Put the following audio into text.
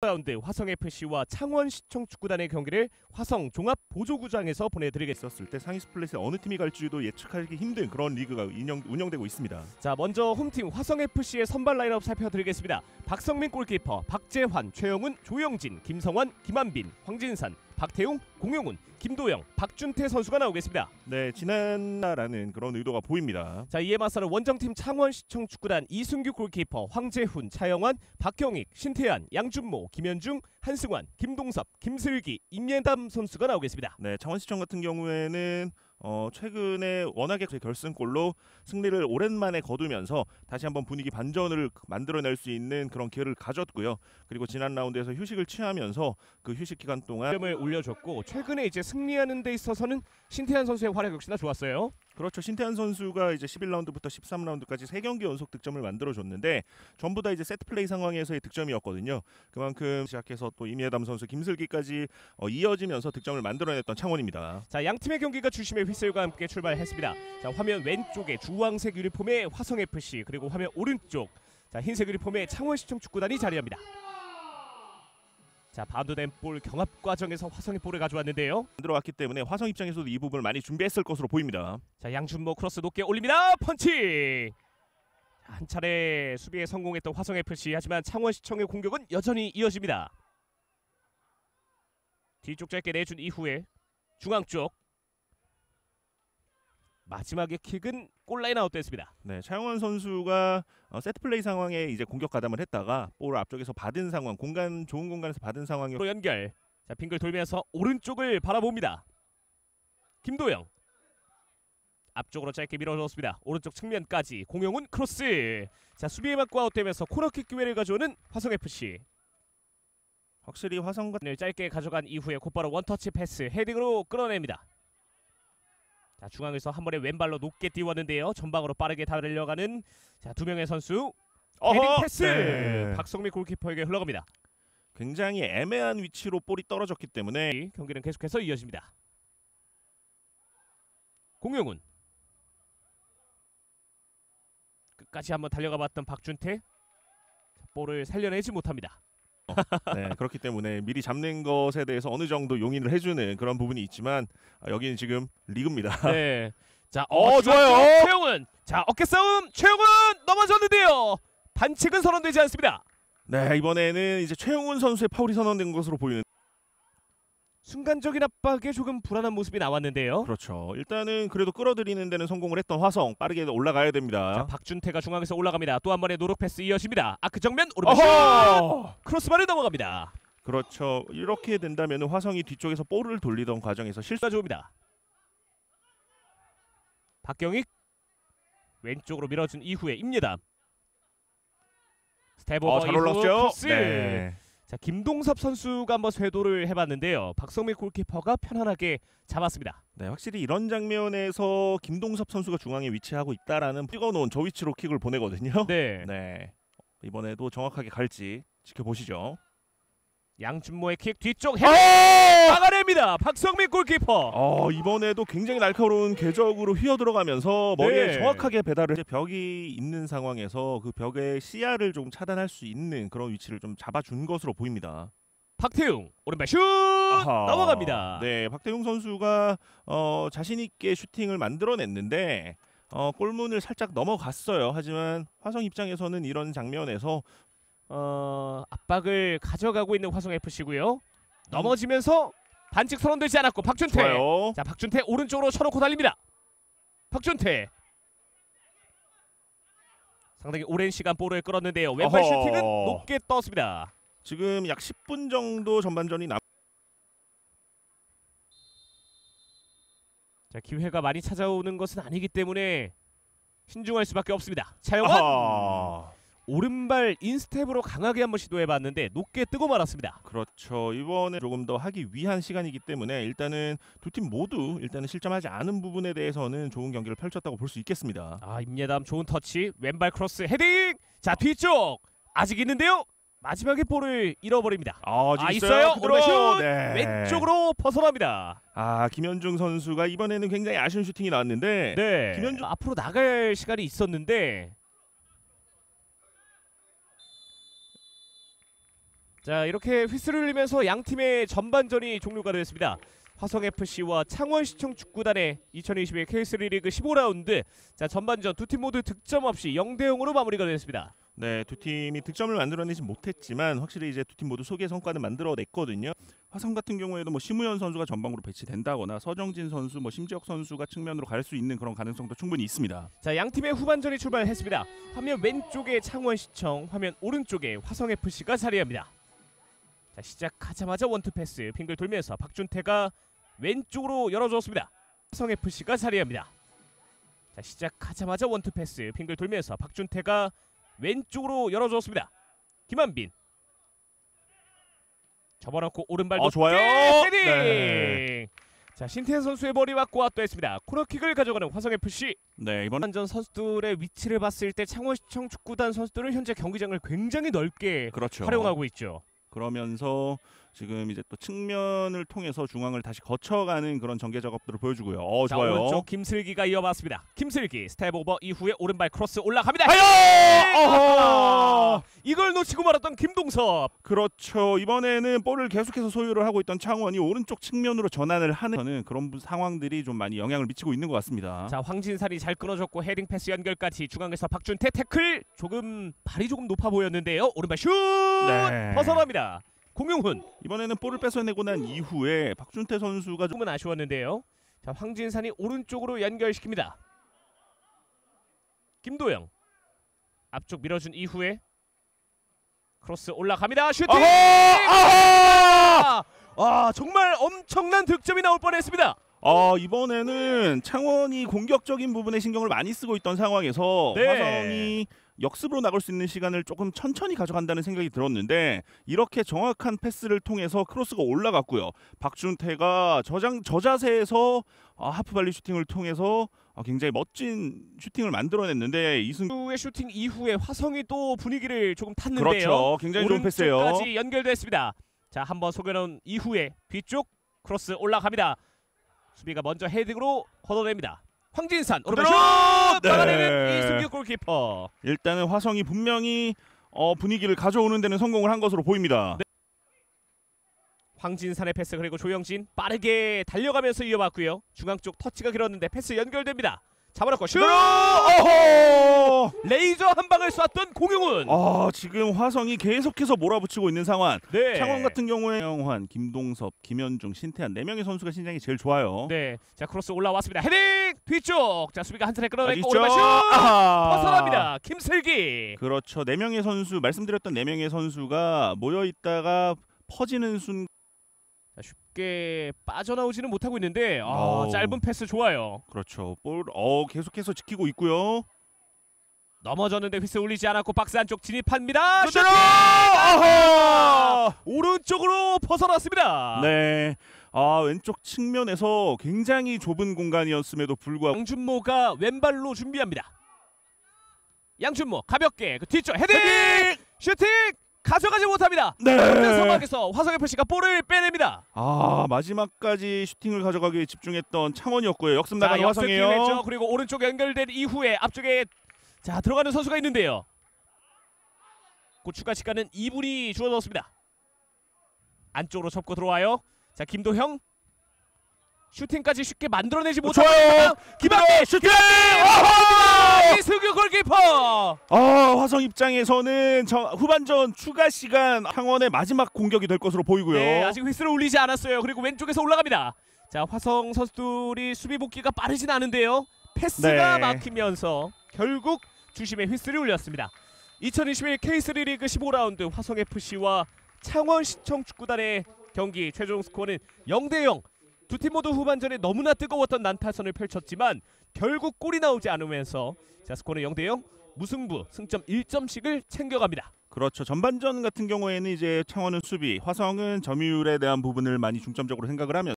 라운드 화성 FC와 창원 시청 축구단의 경기를 화성 종합 보조구장에서 보내드리겠습니다. 때 상위 스플릿에 어느 팀이 갈지도 예측하기 힘든 그런 리그가 운영, 운영되고 있습니다. 자 먼저 홈팀 화성 FC의 선발 라인업 살펴드리겠습니다. 박성민 골키퍼, 박재환, 최영훈, 조영진, 김성환, 김한빈, 황진산, 박태웅, 공용훈, 김도영, 박준태 선수가 나오겠습니다. 네, 지난나라는 그런 의도가 보입니다. 자 이에 맞서는 원정팀 창원시청 축구단 이승규 골키퍼, 황재훈, 차영환, 박형익, 신태한, 양준모, 김현중, 한승환, 김동섭, 김슬기, 임예담 선수가 나오겠습니다. 네, 창원시청 같은 경우에는 어, 최근에 워낙에 그 결승골로 승리를 오랜만에 거두면서 다시 한번 분위기 반전을 만들어낼 수 있는 그런 기회를 가졌고요. 그리고 지난 라운드에서 휴식을 취하면서 그 휴식 기간 동안 점을 올려줬고 최근에 이제 승리하는 데 있어서는 신태한 선수의 활약 역시나 좋았어요. 그렇죠. 신태한 선수가 이제 11라운드부터 13라운드까지 세 경기 연속 득점을 만들어 줬는데 전부 다 이제 세트 플레이 상황에서의 득점이었거든요. 그만큼 시작해서 또 임예담 선수, 김슬기까지 어, 이어지면서 득점을 만들어냈던 창원입니다. 자, 양 팀의 경기가 주심의 휘슬과 함께 출발했습니다. 자, 화면 왼쪽에 주황색 유니폼의 화성 FC 그리고 화면 오른쪽 자, 흰색 유니폼의 창원시청 축구단이 자리합니다. 자, 바운드된 볼 경합 과정에서 화성의 볼을 가져왔는데요. 들어왔기 때문에 화성 입장에서도 이 부분을 많이 준비했을 것으로 보입니다. 자, 양준모 크로스 높게 올립니다. 펀치. 자, 한 차례 수비에 성공했던 화성 FC 하지만 창원시청의 공격은 여전히 이어집니다. 뒤쪽 짧게 내준 이후에 중앙 쪽 마지막의 킥은 골라인 아웃됐습니다. 네, 차영환 선수가 어, 세트 플레이 상황에 이제 공격 가담을 했다가 볼을 앞쪽에서 받은 상황, 공간 좋은 공간에서 받은 상황이 로 연결. 자, 빙글 돌면서 오른쪽을 바라봅니다. 김도영. 앞쪽으로 짧게 밀어줬습니다. 오른쪽 측면까지 공용훈 크로스. 자, 수비에 맞고 아웃되면서 코너킥 기회를 가져오는 화성 FC. 확실히 화성 같은 을 짧게 가져간 이후에 곧바로 원터치 패스 헤딩으로 끌어냅니다. 자 중앙에서 한 번에 왼발로 높게 띄웠는데요. 전방으로 빠르게 달려가는 자 두 명의 선수 헤딩 패스 네. 박성민 골키퍼에게 흘러갑니다. 굉장히 애매한 위치로 볼이 떨어졌기 때문에 이 경기는 계속해서 이어집니다. 공용훈 끝까지 한번 달려가봤던 박준태 자, 볼을 살려내지 못합니다. 네, 그렇기 때문에 미리 잡는 것에 대해서 어느 정도 용인을 해주는 그런 부분이 있지만 아, 여기는 지금 리그입니다. 네. 자, 어, 중앙 좋아요. 쪽 최영훈. 자, 어깨 싸움. 최영훈 넘어졌는데요. 반칙은 선언되지 않습니다. 네, 이번에는 이제 최영훈 선수의 파울이 선언된 것으로 보이는. 순간적인 압박에 조금 불안한 모습이 나왔는데요. 그렇죠. 일단은 그래도 끌어들이는 데는 성공을 했던 화성 빠르게 올라가야 자, 됩니다. 박준태가 중앙에서 올라갑니다. 또 한 번의 no-look 패스 이어집니다. 아크 정면 오른발 슛! 어허! 크로스바를 넘어갑니다. 그렇죠. 이렇게 된다면 화성이 뒤쪽에서 볼을 돌리던 과정에서 실수. 실수가 좋습니다. 박경익 왼쪽으로 밀어준 이후에 임예담 step over 어, 잘 이후 올랐죠? 크로스. 네. 자 김동섭 선수가 한번 쇄도를 해봤는데요. 박성민 골키퍼가 편안하게 잡았습니다. 네, 확실히 이런 장면에서 김동섭 선수가 중앙에 위치하고 있다라는 찍어놓은 저 위치로 킥을 보내거든요. 네. 네. 이번에도 정확하게 갈지 지켜보시죠. 양준모의 킥 뒤쪽 헤딩 아! 막아냅니다. 박성민 골키퍼. 어, 이번에도 굉장히 날카로운 궤적으로 휘어 들어가면서 머리에 네. 정확하게 배달을 이제 벽이 있는 상황에서 그 벽의 시야를 좀 차단할 수 있는 그런 위치를 좀 잡아준 것으로 보입니다. 박태웅 오른발 슛 아하. 넘어갑니다. 네, 박태웅 선수가 어, 자신 있게 슈팅을 만들어냈는데 어, 골문을 살짝 넘어갔어요. 하지만 화성 입장에서는 이런 장면에서 어, 압박을 가져가고 있는 화성 FC고요. 넘어지면서 반칙 선언되지 않았고 박준태. 좋아요. 자 박준태 오른쪽으로 쳐놓고 달립니다. 박준태. 상당히 오랜 시간 볼을 끌었는데요. 왼발 어허. 슈팅은 높게 떴습니다. 지금 약 10분 정도 전반전이 남. 자 기회가 많이 찾아오는 것은 아니기 때문에 신중할 수밖에 없습니다. 차영환 아하. 오른발 인스텝으로 강하게 한번 시도해봤는데 높게 뜨고 말았습니다. 그렇죠. 이번에 조금 더 하기 위한 시간이기 때문에 일단은 두 팀 모두 일단은 실점하지 않은 부분에 대해서는 좋은 경기를 펼쳤다고 볼 수 있겠습니다. 아 임예담 좋은 터치 왼발 크로스 헤딩 자 뒤쪽 아직 있는데요 마지막에 볼을 잃어버립니다 아, 아, 있어요? 오른발 슛! 네. 왼쪽으로 벗어납니다 아, 김현중 선수가 이번에는 굉장히 아쉬운 슈팅이 나왔는데 네 김현중- 앞으로 나갈 시간이 있었는데 자 이렇게 휘슬을 울리면서 양 팀의 전반전이 종료가 됐습니다. 화성 FC와 창원시청 축구단의 2021 K3 리그 15라운드 자 전반전 두 팀 모두 득점 없이 0대 0으로 마무리가 됐습니다. 네, 두 팀이 득점을 만들어내지 못했지만 확실히 이제 두 팀 모두 소개 성과는 만들어냈거든요. 화성 같은 경우에도 뭐 심우현 선수가 전방으로 배치된다거나 서정진 선수, 뭐 심지혁 선수가 측면으로 갈 수 있는 그런 가능성도 충분히 있습니다. 자 양 팀의 후반전이 출발했습니다. 화면 왼쪽에 창원시청, 화면 오른쪽에 화성 FC가 자리합니다. 자 시작하자마자 원투 패스 빙글 돌면서 박준태가 왼쪽으로 열어줬습니다. 화성 FC가 자리합니다. 자 시작하자마자 원투 패스 빙글 돌면서 박준태가 왼쪽으로 열어줬습니다. 김한빈 접어놓고 오른발 아, 높게 좋아요. 헤딩. 네. 자 신태현 선수의 머리와 꼬아떠했습니다. 코너킥을 가져가는 화성 FC. 네, 이번 한전 선수들의 위치를 봤을 때 창원시청 축구단 선수들은 현재 경기장을 굉장히 넓게 그렇죠. 활용하고 있죠. 그러면서 지금 이제 또 측면을 통해서 중앙을 다시 거쳐가는 그런 전개 작업들을 보여주고요. 어, 자 좋아요. 오른쪽 김슬기가 이어받습니다. 김슬기 step over 이후에 오른발 크로스 올라갑니다. 아요! 아, 어허! 이걸 놓치고 말았던 김동섭. 그렇죠. 이번에는 볼을 계속해서 소유를 하고 있던 창원이 오른쪽 측면으로 전환을 하는 그런 부- 상황들이 좀 많이 영향을 미치고 있는 것 같습니다. 자 황진산이 잘 끊어줬고 헤딩 패스 연결까지 중앙에서 박준태 태클 조금 발이 조금 높아 보였는데요. 오른발 슛 네. 벗어납니다. 공용훈 이번에는 볼을 뺏어내고 난 이후에 박준태 선수가 좀 조금은 아쉬웠는데요. 자 황진산이 오른쪽으로 연결시킵니다. 김도영 앞쪽 밀어준 이후에 크로스 올라갑니다. 슈팅! 아하! 아하! 아 정말 엄청난 득점이 나올 뻔했습니다. 아 이번에는 창원이 공격적인 부분에 신경을 많이 쓰고 있던 상황에서 네. 화성이 역습으로 나갈 수 있는 시간을 조금 천천히 가져간다는 생각이 들었는데 이렇게 정확한 패스를 통해서 크로스가 올라갔고요. 박준태가 저장 저자세에서 아, 하프 발리 슈팅을 통해서 아, 굉장히 멋진 슈팅을 만들어냈는데 이승 의 슈팅 이후에 화성이 또 분위기를 조금 탔는데요. 그렇죠. 굉장히 좋은 패스예요. 오른쪽까지 연결됐습니다. 자 한번 속여놓은 이후에 뒤쪽 크로스 올라갑니다. 수비가 먼저 헤딩으로 걷어냅니다. 황진산 오른발 슛 네. 막아내는 이승규 골키퍼. 일단은 화성이 분명히 어, 분위기를 가져오는 데는 성공을 한 것으로 보입니다. 네. 황진산의 패스 그리고 조영진 빠르게 달려가면서 이어받고요. 중앙 쪽 터치가 길었는데 패스 연결됩니다. 잡아놓고 슛! 레이저 한 방을 쐈던 공용훈. 아 지금 화성이 계속해서 몰아붙이고 있는 상황. 네. 창원 같은 경우에 영환, 김동섭, 김현중, 신태한 네 명의 선수가 신장이 제일 좋아요. 네. 자 크로스 올라왔습니다. 헤딩 뒤쪽. 자 수비가 한 차례 끌어내고? 오른발 슛! 벗어납니다. 김슬기. 그렇죠. 네 명의 선수 말씀드렸던 네 명의 선수가 모여 있다가 퍼지는 순. 자, 쉽게 빠져나오지는 못하고 있는데 아. 짧은 패스 좋아요. 그렇죠. 볼 어, 계속해서 지키고 있고요. 넘어졌는데 휘슬 울리지 않았고 박스 안쪽 진입합니다. 그대로! 아하! 오른쪽으로 벗어났습니다. 네. 아 왼쪽 측면에서 굉장히 좁은 공간이었음에도 불구하고 양준모가 왼발로 준비합니다. 양준모 가볍게 그 뒤쪽 헤딩! 슈팅 가져가지 못합니다. 네. 상황에서 화성 FC가 볼을 빼냅니다. 아 마지막까지 슈팅을 가져가기에 집중했던 창원이었고요. 역습 자, 나가는 화성이에요. 그리고 오른쪽 연결된 이후에 앞쪽에 자 들어가는 선수가 있는데요. 곧 추가 시간은 2분이 주어졌습니다. 안쪽으로 접고 들어와요. 자 김도형 슈팅까지 쉽게 만들어내지 못하고 좋아요. 김학기 슈팅! 이승규 골키퍼. 아 화성 입장에서는 저 후반전 추가 시간 창원의 마지막 공격이 될 것으로 보이고요. 네, 아직 휘슬을 울리지 않았어요. 그리고 왼쪽에서 올라갑니다. 자, 화성 선수들이 수비 복귀가 빠르진 않은데요. 패스가 네. 막히면서 결국 주심의 휘슬이 울렸습니다. 2021 K3 리그 15라운드 화성 FC와 창원시청 축구단의 경기 최종 스코어는 0대 0. 두 팀 모두 후반전에 너무나 뜨거웠던 난타전을 펼쳤지만 결국 골이 나오지 않으면서 자 스코어는 0대 0. 무승부 승점 1점씩을 챙겨갑니다. 그렇죠. 전반전 같은 경우에는 이제 창원은 수비, 화성은 점유율에 대한 부분을 많이 중점적으로 생각을 하면